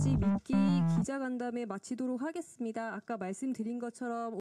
여기까지 미끼 기자간담회 마치도록 하겠습니다. 아까 말씀드린 것처럼